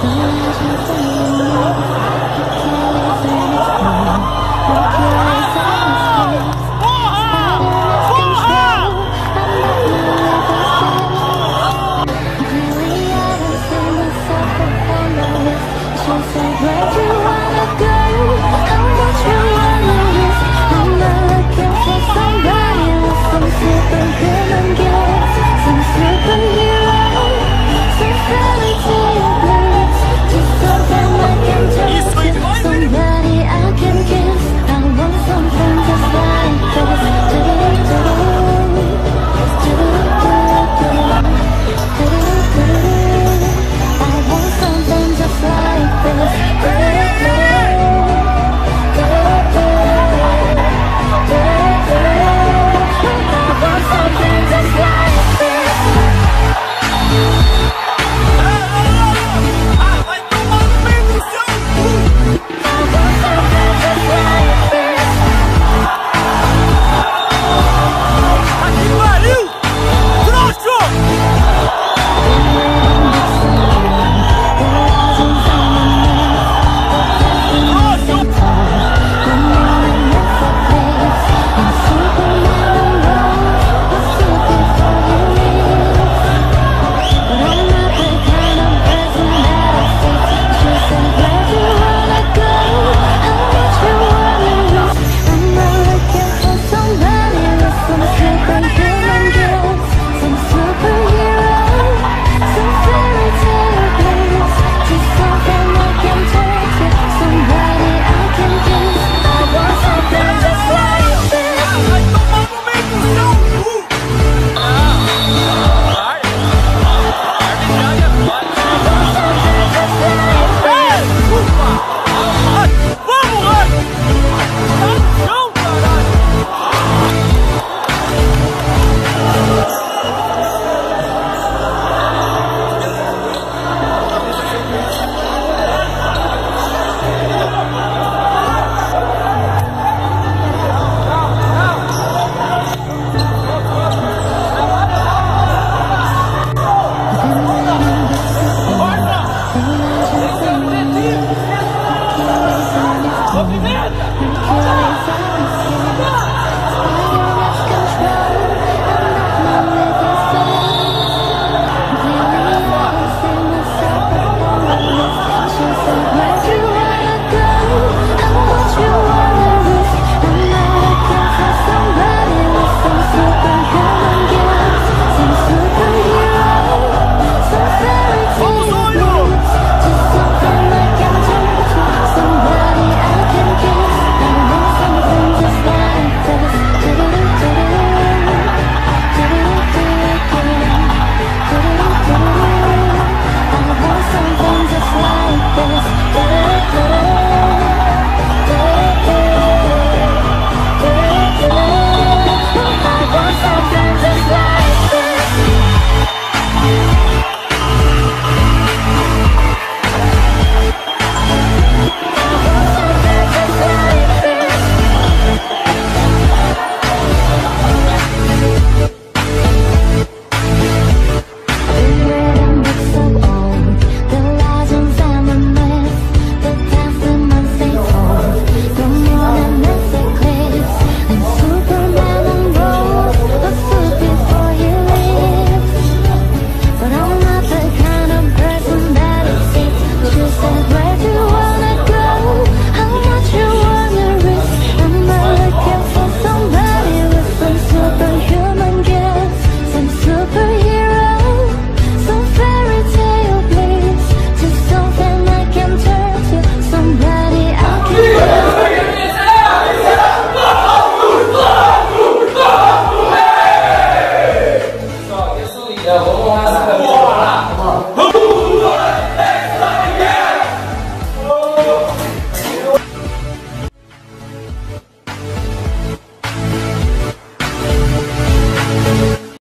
The 好